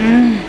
嗯。